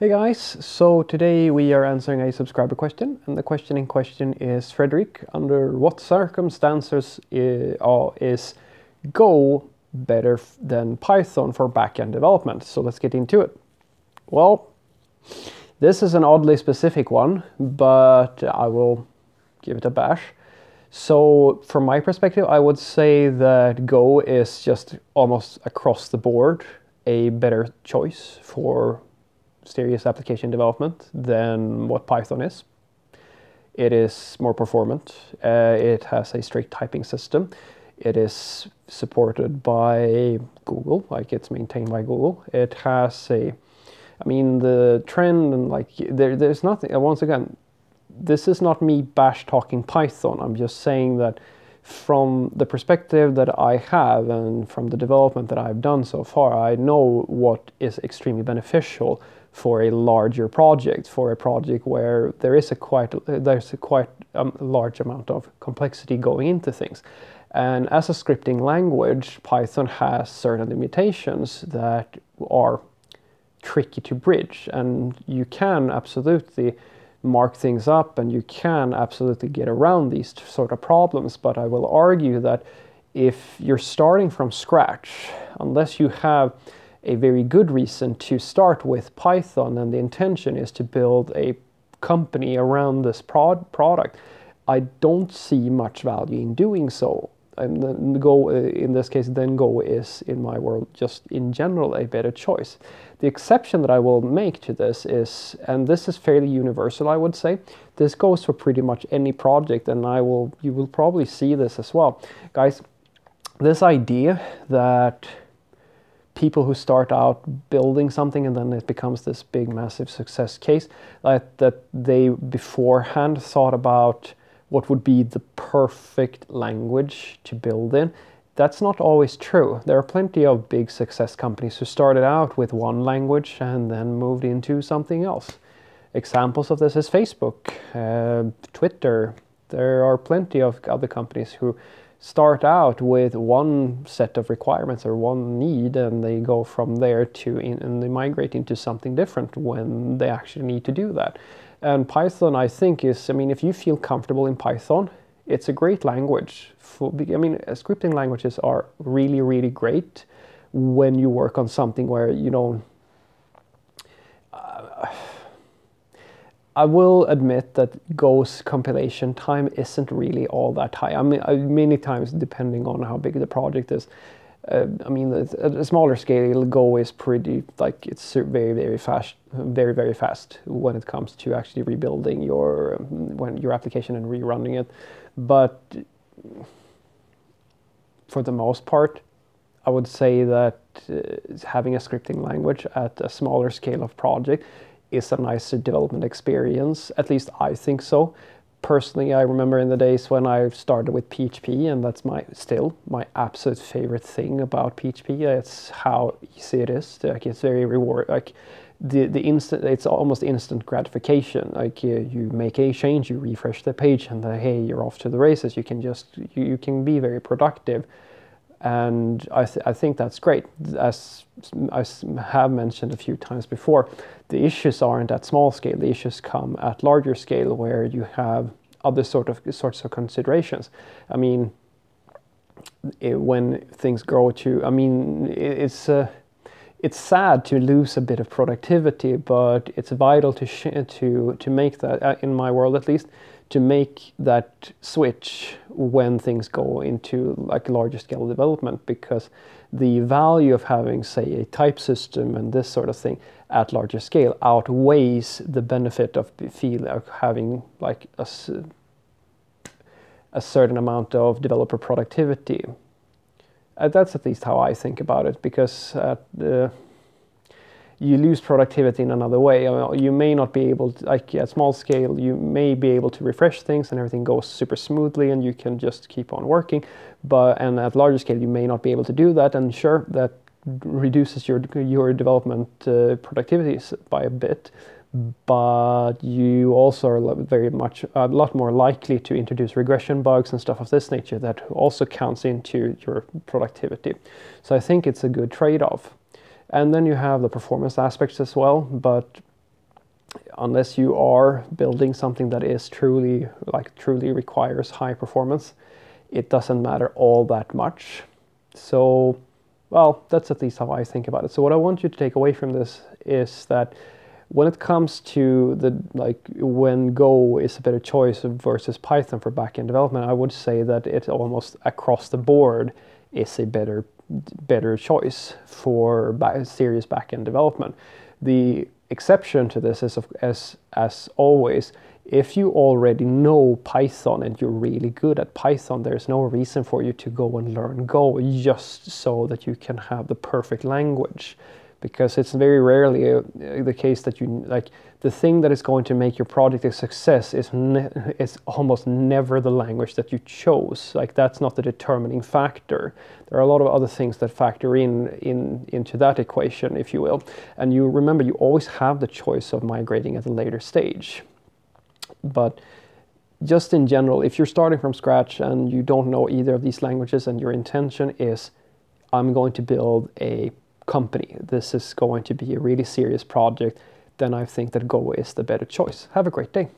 Hey guys, so today we are answering a subscriber question and the question in question is Fredrik, under what circumstances eh, is Go better than Python for backend development? So let's get into it. Well, this is an oddly specific one, but I will give it a bash. So from my perspective, I would say that Go is just almost across the board a better choice for serious application development than what Python is. It is more performant. Uh, it has a strict typing system. It is supported by Google, like it's maintained by Google. It has a, I mean, the trend and like there, there's nothing. Once again, this is not me bash talking Python. I'm just saying that from the perspective that I have and from the development that I've done so far, I know what is extremely beneficial for a larger project, for a project where there is a quite there's a quite um, large amount of complexity going into things. And as a scripting language, Python has certain limitations that are tricky to bridge, and you can absolutely mark things up and you can absolutely get around these sort of problems. But I will argue that if you're starting from scratch, unless you have a very good reason to start with Python and the intention is to build a company around this prod product, I don't see much value in doing so. And then Go, uh, in this case, then Go is, in my world, just in general a better choice. The exception that I will make to this is, and this is fairly universal, I would say, this goes for pretty much any project, and I will, you will probably see this as well. Guys, this idea that people who start out building something and then it becomes this big massive success case that, that they beforehand thought about what would be the perfect language to build in. That's not always true. There are plenty of big success companies who started out with one language and then moved into something else. Examples of this is facebook uh, twitter. There are plenty of other companies who start out with one set of requirements or one need and they go from there to in, and they migrate into something different when they actually need to do that and python i think is i mean if you feel comfortable in python it's a great language for i mean scripting languages are really really great when you work on something where you know uh, I will admit that Go's compilation time isn't really all that high. I mean, many times, depending on how big the project is, uh, I mean, at a smaller scale, it'll Go is pretty like it's very, very fast, very, very fast when it comes to actually rebuilding your when your application and rerunning it. But for the most part, I would say that uh, having a scripting language at a smaller scale of project is a nicer development experience. At least I think so. Personally, I remember in the days when I started with PHP, and that's my still my absolute favorite thing about PHP. It's how easy it is. Like it's very reward. Like the the instant, it's almost instant gratification. Like you, you make a change, you refresh the page, and then, hey, you're off to the races. You can just you, you can be very productive and I, th I, think that's great. As I have mentioned a few times before, the issues aren't at small scale. The issues come at larger scale, where you have other sort of sorts of considerations. I mean, it, when things grow to, I mean, it, it's. Uh, it's sad to lose a bit of productivity, but it's vital to to to make that, uh, in my world at least, to make that switch when things go into like larger scale development because the value of having say a type system and this sort of thing at larger scale outweighs the benefit of feel of having like a, a certain amount of developer productivity. Uh, that's at least how I think about it because at the you lose productivity in another way. You may not be able to, like at small scale, you may be able to refresh things and everything goes super smoothly and you can just keep on working. But and at larger scale, you may not be able to do that. And sure, that reduces your your development uh, productivity by a bit. But you also are very much a lot more likely to introduce regression bugs and stuff of this nature that also counts into your productivity. So I think it's a good trade-off. And then you have the performance aspects as well, but unless you are building something that is truly like truly requires high performance, it doesn't matter all that much. So, well, that's at least how I think about it. So what I want you to take away from this is that when it comes to the like when Go is a better choice versus Python for backend development, I would say that it almost across the board is a better better choice for serious backend development. The exception to this is as as always if you already know Python and you're really good at Python, there's no reason for you to go and learn Go just so that you can have the perfect language because it's very rarely uh, the case that you like the thing that is going to make your project a success is is almost never the language that you chose. Like that's not the determining factor. There are a lot of other things that factor in in into that equation if you will. And you remember you always have the choice of migrating at a later stage. But just in general if you're starting from scratch and you don't know either of these languages and your intention is I'm going to build a company, this is going to be a really serious project, then I think that Go is the better choice. Have a great day.